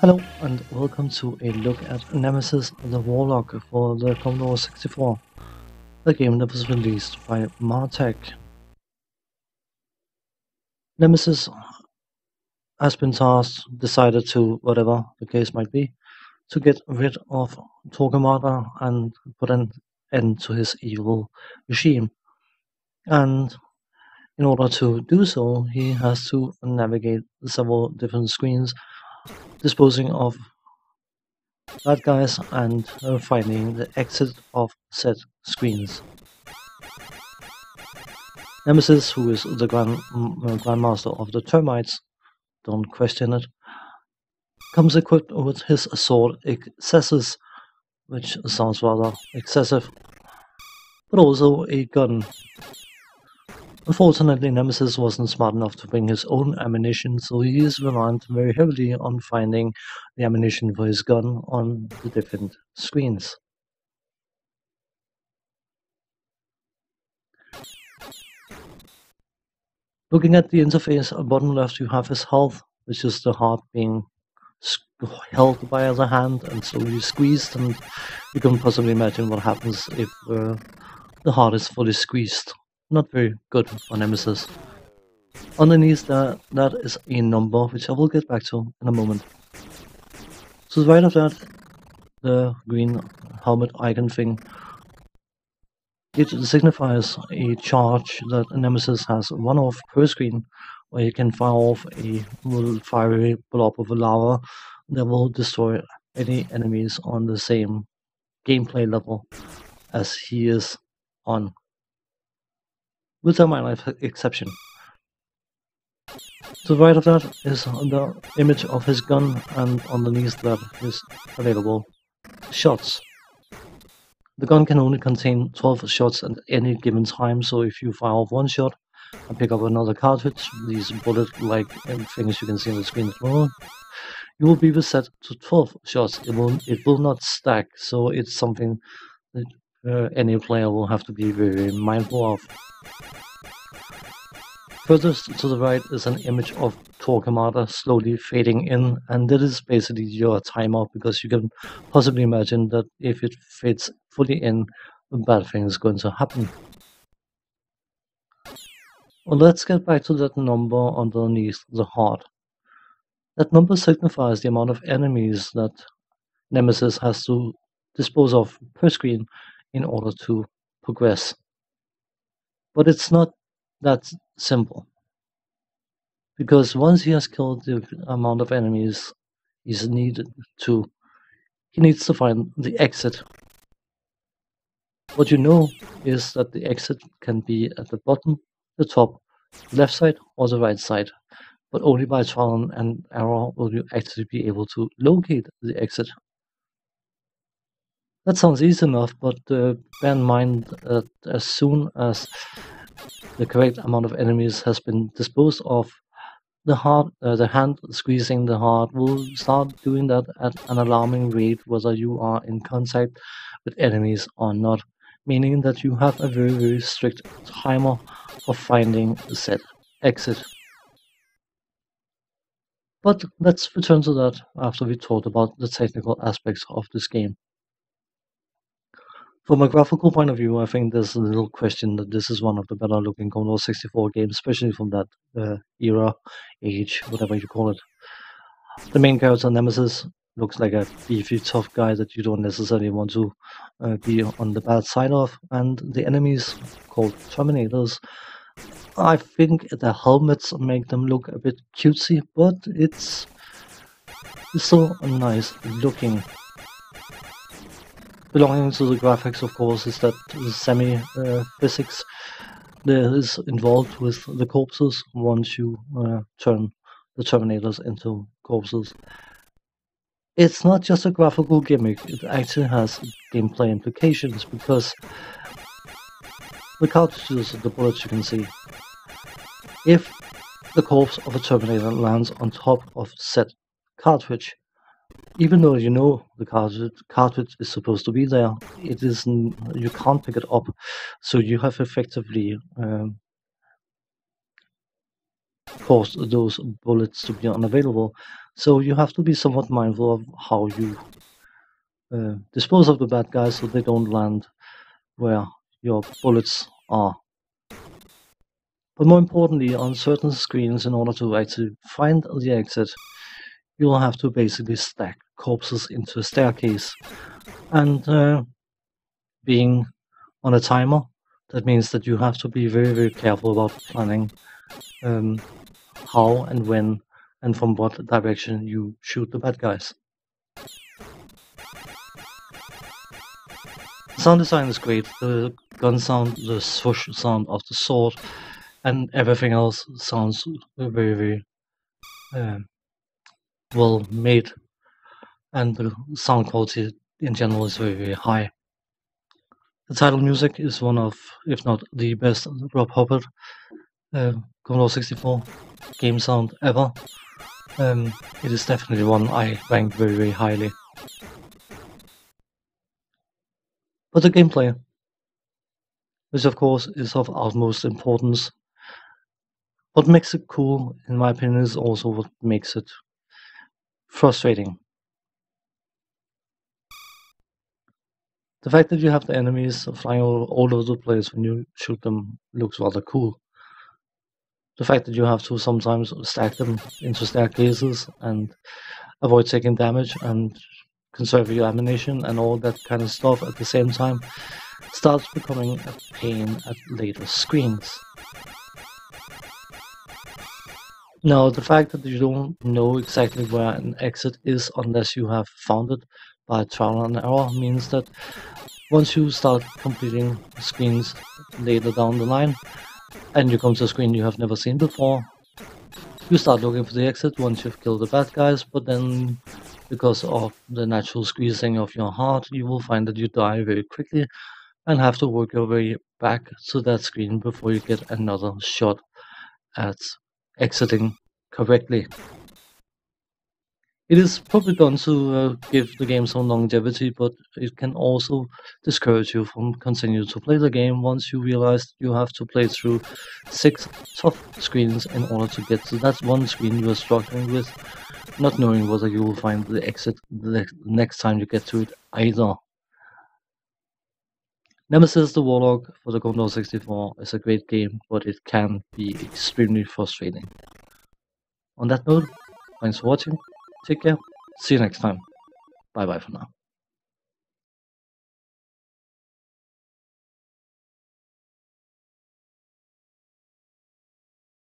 Hello and welcome to a look at Nemesis the Warlock for the Commodore 64, the game that was released by Martech. Nemesis has been tasked, decided to, whatever the case might be, to get rid of Torquemada and put an end to his evil regime. And in order to do so, he has to navigate several different screens disposing of bad guys and uh, finding the exit of said screens. Nemesis, who is the Grand, uh, Grandmaster of the Termites, don't question it, comes equipped with his sword Excessus, which sounds rather excessive, but also a gun Unfortunately, Nemesis wasn't smart enough to bring his own ammunition, so he is reliant very heavily on finding the ammunition for his gun on the different screens. Looking at the interface, at bottom left you have his health, which is the heart being held by other hand and slowly squeezed, and you can possibly imagine what happens if uh, the heart is fully squeezed not very good for Nemesis. Underneath that, that is a number, which I will get back to in a moment. So right of that, the green helmet icon thing, it signifies a charge that Nemesis has one off per screen, where you can fire off a little fiery blob of lava that will destroy any enemies on the same gameplay level as he is on with a minor exception. To the right of that is the image of his gun, and underneath that is available shots. The gun can only contain 12 shots at any given time, so if you fire off one shot and pick up another cartridge, these bullet-like things you can see on the screen at you will be reset to 12 shots. It will, it will not stack, so it's something that uh, any player will have to be very mindful of. Furthest to the right is an image of Torquemada slowly fading in, and that is basically your timer because you can possibly imagine that if it fades fully in, a bad thing is going to happen. Well, let's get back to that number underneath the heart. That number signifies the amount of enemies that Nemesis has to dispose of per screen in order to progress. But it's not that simple. Because once he has killed the amount of enemies he's needed to, he needs to find the exit. What you know is that the exit can be at the bottom, the top, left side, or the right side. But only by trial and error will you actually be able to locate the exit. That sounds easy enough, but uh, bear in mind that as soon as the correct amount of enemies has been disposed of, the heart, uh, the hand squeezing the heart will start doing that at an alarming rate whether you are in contact with enemies or not, meaning that you have a very very strict timer for finding the set exit. But let's return to that after we talked about the technical aspects of this game. From a graphical point of view, I think there's a little question that this is one of the better looking Commodore 64 games, especially from that uh, era, age, whatever you call it. The main character, Nemesis, looks like a beefy, tough guy that you don't necessarily want to uh, be on the bad side of. And the enemies, called Terminators, I think the helmets make them look a bit cutesy, but it's still nice looking belonging to the graphics, of course, is that semi-physics uh, is involved with the corpses once you uh, turn the Terminators into corpses. It's not just a graphical gimmick, it actually has gameplay implications because the cartridges, of the bullets you can see, if the corpse of a Terminator lands on top of said cartridge, even though you know the cartridge, cartridge is supposed to be there, it is you can't pick it up. So you have effectively um, cause those bullets to be unavailable. So you have to be somewhat mindful of how you uh, dispose of the bad guys so they don't land where your bullets are. But more importantly, on certain screens, in order to actually find the exit, you'll have to basically stack corpses into a staircase. And uh, being on a timer, that means that you have to be very, very careful about planning um, how and when and from what direction you shoot the bad guys. Sound design is great. The gun sound, the swoosh sound of the sword, and everything else sounds very, very uh, well made. And the sound quality in general is very, very high. The title music is one of, if not the best Rob Hubbard uh, Commodore 64 game sound ever. Um, it is definitely one I rank very, very highly. But the gameplay, which of course is of utmost importance. What makes it cool, in my opinion, is also what makes it frustrating. The fact that you have the enemies flying all, all over the place when you shoot them looks rather cool. The fact that you have to sometimes stack them into staircases and avoid taking damage and conserve your ammunition and all that kind of stuff at the same time starts becoming a pain at later screens. Now, the fact that you don't know exactly where an exit is unless you have found it by trial and error means that once you start completing screens later down the line and you come to a screen you have never seen before, you start looking for the exit once you've killed the bad guys, but then because of the natural squeezing of your heart, you will find that you die very quickly and have to work your way back to that screen before you get another shot at exiting correctly. It is probably done to uh, give the game some longevity, but it can also discourage you from continuing to play the game once you realize you have to play through six tough screens in order to get to that one screen you are struggling with, not knowing whether you will find the exit the next time you get to it either. Nemesis the Warlock for the Commodore 64 is a great game, but it can be extremely frustrating. On that note, thanks for watching, take care, see you next time, bye bye for now.